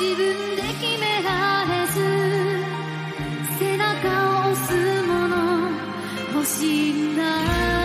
背中を押すもの欲しいんだ。